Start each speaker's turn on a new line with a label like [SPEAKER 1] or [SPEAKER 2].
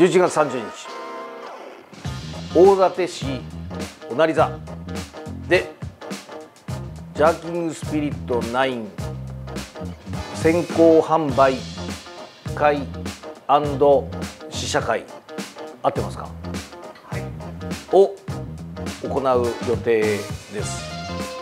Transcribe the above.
[SPEAKER 1] 11月30日。大館市おなり座。でジャーキングスピリット9先行販売。会試写会。合ってますか、はい、を行う予定です。